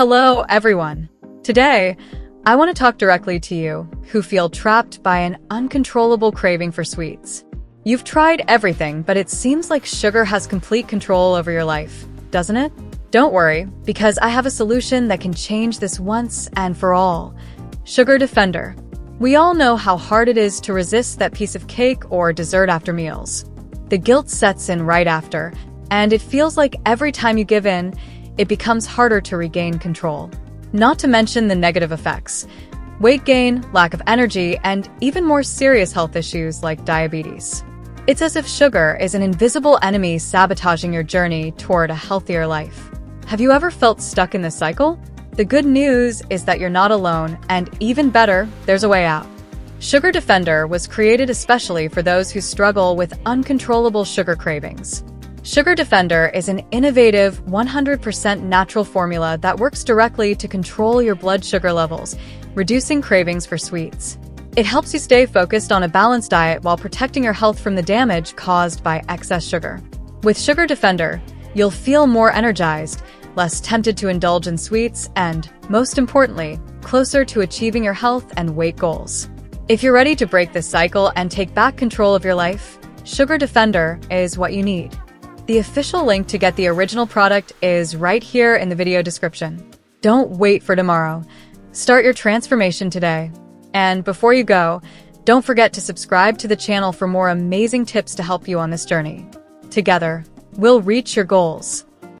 Hello, everyone. Today, I want to talk directly to you who feel trapped by an uncontrollable craving for sweets. You've tried everything, but it seems like sugar has complete control over your life, doesn't it? Don't worry, because I have a solution that can change this once and for all. Sugar Defender. We all know how hard it is to resist that piece of cake or dessert after meals. The guilt sets in right after, and it feels like every time you give in, it becomes harder to regain control. Not to mention the negative effects weight gain, lack of energy, and even more serious health issues like diabetes. It's as if sugar is an invisible enemy sabotaging your journey toward a healthier life. Have you ever felt stuck in this cycle? The good news is that you're not alone, and even better, there's a way out. Sugar Defender was created especially for those who struggle with uncontrollable sugar cravings. Sugar Defender is an innovative, 100% natural formula that works directly to control your blood sugar levels, reducing cravings for sweets. It helps you stay focused on a balanced diet while protecting your health from the damage caused by excess sugar. With Sugar Defender, you'll feel more energized, less tempted to indulge in sweets, and, most importantly, closer to achieving your health and weight goals. If you're ready to break this cycle and take back control of your life, Sugar Defender is what you need. The official link to get the original product is right here in the video description. Don't wait for tomorrow. Start your transformation today. And before you go, don't forget to subscribe to the channel for more amazing tips to help you on this journey. Together, we'll reach your goals.